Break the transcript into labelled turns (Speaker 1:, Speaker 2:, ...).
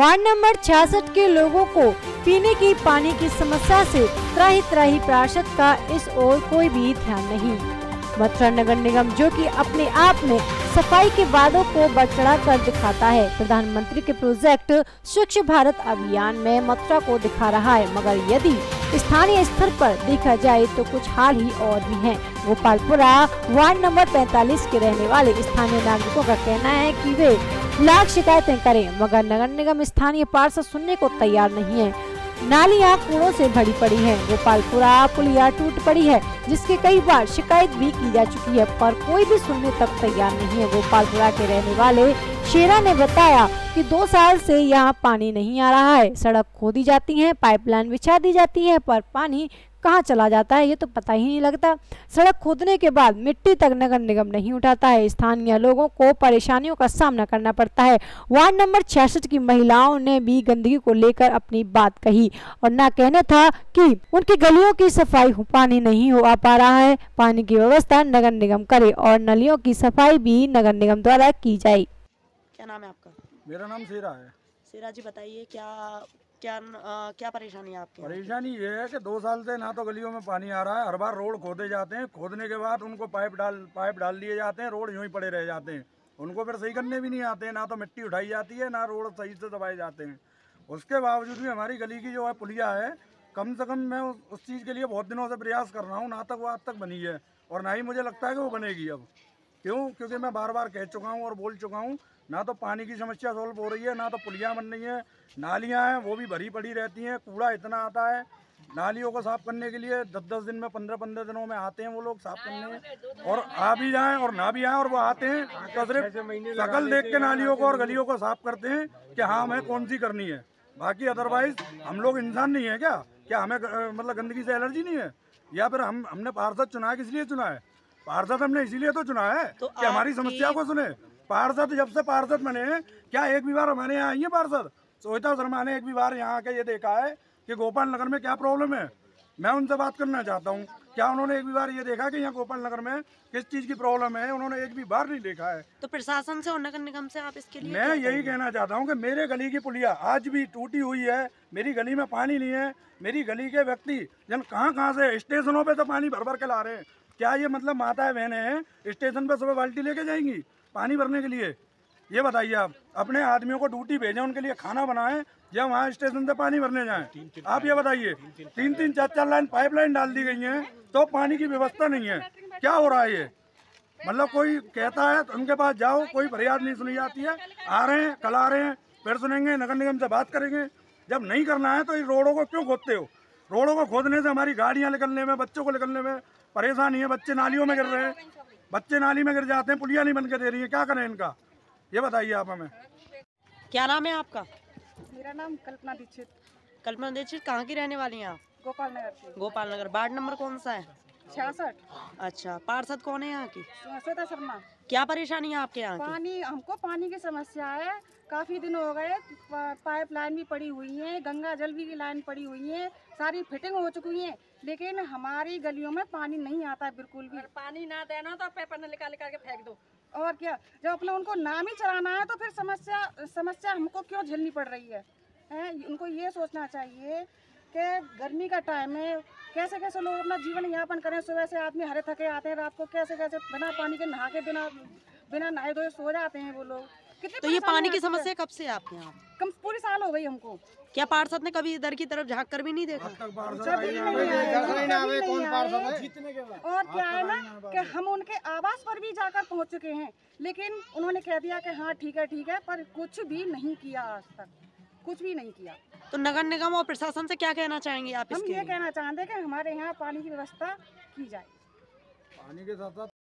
Speaker 1: Ward number छियासठ के लोगों को पीने की पानी की समस्या से त्राही त्राही पार्षद का इस ओर कोई भी ध्यान नहीं मथुरा नगर निगम, जो कि अपने आप में सफ़ाई के वादों को बढ़ चढ़ा कर दिखाता है, प्रधानमंत्री के प्रोजेक्ट स्वच्छ भारत अभियान में मथुरा को दिखा रहा है, मगर यदि स्थानीय स्तर पर देखा जाए तो कुछ हाल ही और भी हैं। गोपालपुरा वार्ड नंबर 45 के रहने वाले स्थानीय नागरिकों का कहना है कि वे लाख शिकायतें करें, मगर नगर निगम स्थानीय पार्षद सुनने को तैयार नहीं है। नालियाँ कूड़ों से भरी पड़ी हैं। गोपालपुरा पुलिया टूट पड़ी है, जिसके कई बार शिकायत भी की जा चुकी है, पर कोई भी सुनने तक तैयार नहीं है। गोपालपुरा के रहने वाले शेरा ने बताया कि दो साल से यहाँ पानी नहीं आ रहा है। सड़क खोदी जाती है, पाइपलाइन बिछा दी जाती है, पर पानी कहाँ चला जाता है ये तो पता ही नहीं लगता। सड़क खोदने के बाद मिट्टी तक नगर निगम नहीं उठाता है। स्थानीय लोगों को परेशानियों का सामना करना पड़ता है। वार्ड नंबर छियासठ की महिलाओं ने भी गंदगी को लेकर अपनी बात कही और ना कहना था कि उनकी गलियों की सफ़ाई पानी नहीं हो पा रहा है। पानी की व्यवस्था नगर निगम करे और नलियों की सफ़ाई भी नगर निगम द्वारा की जाए।
Speaker 2: क्या नाम है आपका?
Speaker 3: मेरा नाम शेरा है।
Speaker 2: सिरा जी बताइए क्या क्या आ, क्या परेशानी है आपके?
Speaker 3: परेशानी ये है कि दो साल से ना तो गलियों में पानी आ रहा है हर बार रोड खोदे जाते हैं खोदने के बाद उनको पाइप डाल पाइप डाल दिए जाते हैं रोड यूँ ही पड़े रह जाते हैं। उनको फिर सही करने भी नहीं आते हैं ना तो मिट्टी उठाई जाती है ना रोड सही से दबाए जाते हैं। उसके बावजूद भी हमारी गली की जो है पुलिया है कम से कम मैं उस, उस चीज़ के लिए बहुत दिनों से प्रयास कर रहा हूँ ना तक वो आज तक बनी है और ना ही मुझे लगता है कि वो बनेगी अब। क्यों? क्योंकि मैं बार बार कह चुका हूँ और बोल चुका हूँ ना तो पानी की समस्या सॉल्व हो रही है ना तो पुलिया बन रही है नालियाँ हैं वो भी भरी पड़ी रहती हैं कूड़ा इतना आता है नालियों को साफ़ करने के लिए दस दस दिन में पंद्रह पंद्रह दिनों में आते हैं वो लोग साफ़ करने और आ भी जाएँ और ना भी आए और वो आते हैं तो सिर्फ़ शकल देख के नालियों को और गलियों को साफ़ करते हैं कि हाँ हमें कौन सी करनी है। बाकी अदरवाइज़ हम लोग इंसान नहीं है क्या? क्या हमें मतलब गंदगी से एलर्जी नहीं है? या फिर हम हमने पार्षद चुना है किस लिए चुना है? पार्षद हमने इसीलिए तो चुना है
Speaker 2: तो
Speaker 3: कि हमारी समस्या को सुने। पार्षद जब से पार्षद बने क्या एक भी बार हमारे यहाँ आई है पार्षद? सोहिता शर्मा ने एक भी बार यहाँ आके ये देखा है कि गोपाल नगर में क्या प्रॉब्लम है। मैं उनसे बात करना चाहता हूँ। क्या उन्होंने एक भी बार ये देखा कि यहाँ गोपाल नगर में किस चीज़ की प्रॉब्लम है? उन्होंने एक भी बार नहीं देखा है।
Speaker 2: तो प्रशासन से और नगर निगम से आप इसके लिए
Speaker 3: मैं यही कहना चाहता हूँ कि मेरे गली की पुलिया आज भी टूटी हुई है। मेरी गली में पानी नहीं है। मेरी गली के व्यक्ति जन कहाँ कहाँ से स्टेशनों पे तो पानी भर भर के ला रहे हैं। क्या ये मतलब माताएँ बहनें हैं? स्टेशन पे सुबह बाल्टी लेके जाएँगी? पानी भरने के लिए। ये बताइए आप अपने आदमियों को ड्यूटी भेजें उनके लिए खाना बनाएँ या वहाँ स्टेशन से पानी भरने जाएँ? आप ये बताइए तीन तीन चार चार लाइन पाइपलाइन डाल दी गई हैं तो पानी की व्यवस्था नहीं है। क्या हो रहा है ये? मतलब कोई कहता है तो उनके पास जाओ कोई फरियाद नहीं सुनी जाती है। आ रहे हैं कल आ रहे हैं फिर सुनेंगे नगर निगम से बात करेंगे। जब नहीं करना है तो इन रोडों को क्यों खोदते हो? रोडों को खोदने से हमारी गाड़ियाँ निकलने में बच्चों को निकलने में परेशानी है बच्चे नालियों में गिर रहे हैं। बच्चे नाली में गिर जाते हैं पुलिया नहीं बन के दे रही है। क्या करें इनका? ये बताइए आप हमें।
Speaker 2: क्या नाम है आपका?
Speaker 4: मेरा नाम कल्पना दीक्षित।
Speaker 2: कल्पना दीक्षित कहाँ की रहने वाली हैं आप?
Speaker 4: गोपाल नगर
Speaker 2: गोपाल नगर। वार्ड नंबर कौन सा है?
Speaker 4: छियासठ।
Speaker 2: अच्छा पार्षद कौन है यहाँ की?
Speaker 4: श्वेता शर्मा।
Speaker 2: क्या परेशानी है आपके यहाँ
Speaker 4: पानी हमको पानी की समस्या है। काफ़ी दिन हो गए पाइप लाइन भी पड़ी हुई है गंगा जल भी की लाइन पड़ी हुई है सारी फिटिंग हो चुकी है लेकिन हमारी गलियों में पानी नहीं आता है बिल्कुल भी।
Speaker 5: पानी ना देना तो पेपर न निकाल निकाल के फेंक दो।
Speaker 4: और क्या जब अपना उनको नाम ही चलाना है तो फिर समस्या समस्या हमको क्यों झेलनी पड़ रही है? हैं उनको ये सोचना चाहिए कि गर्मी का टाइम है कैसे कैसे लोग अपना जीवन यापन करें सुबह से आदमी हरे थके आते हैं रात को कैसे कैसे बिना पानी के नहा के बिना बिना नहाए धोए सो जाते हैं वो लोग।
Speaker 2: तो ये पानी की समस्या कब से है आपके यहाँ?
Speaker 4: कम पूरी साल हो गई हमको।
Speaker 2: क्या पार्षद ने कभी इधर की तरफ़ झाँक कर भी नहीं देखा।
Speaker 4: और क्या है ना कि हम उनके आवास पर भी जाकर पहुँच चुके हैं। लेकिन उन्होंने कह दिया कि हाँ ठीक है ठीक है पर कुछ भी नहीं किया आज तक। कुछ भी नहीं किया।
Speaker 2: तो नगर निगम और प्रशासन से क्या कहना चाहेंगे आप
Speaker 4: हम ये कहना चाहते हैं कि हमारे यहाँ पानी की व्यवस्था की जाए।
Speaker 3: पानी के साथ साथ